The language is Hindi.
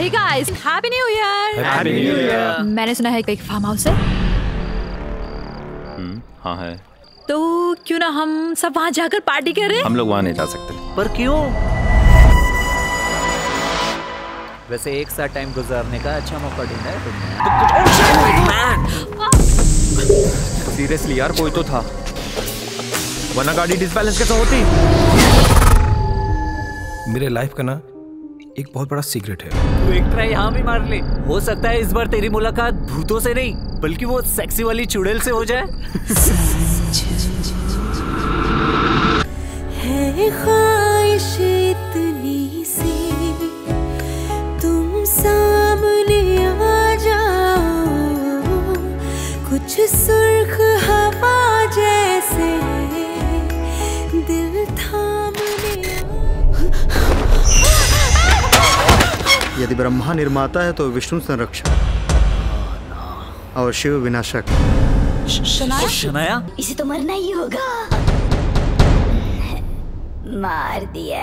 Hey guys happy new year happy new year मैंने सुना है कि एक फार्म हाउस है। हाँ है। तो क्यों ना हम सब वहाँ जाकर पार्टी करें? हम लोग वहाँ नहीं जा सकते। पर क्यों? वैसे एक साथ टाइम गुजारने का अच्छा मौका ढूंढा है तुमने। सीरियसली यार कोई तो था। वरना गाड़ी डिसबैलेंस कैसे होती? मेरे लाइफ का ना एक बहुत बड़ा सीक्रेट है। तू एक ट्राई यहाँ भी मार ले। हो सकता है इस बार तेरी मुलाकात भूतों से नहीं बल्कि वो सेक्सी वाली चुड़ैल से हो जाए। है ख्वाहिश इतनी सी तुम सामने आ जाओ कुछ सुर्ख यदि ब्रह्मा निर्माता है तो विष्णु संरक्षक। और शिव विनाशक। शनाया? इसे तो मरना ही होगा। मार दिया।